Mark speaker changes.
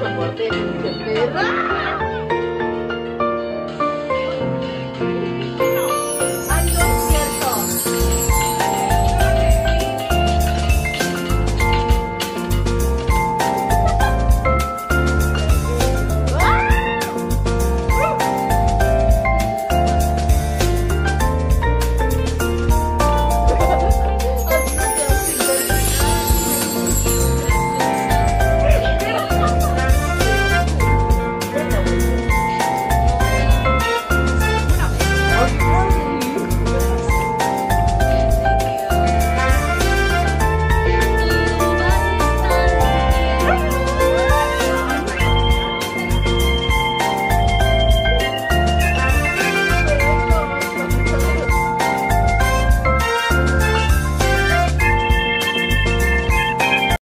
Speaker 1: soporte, se perra.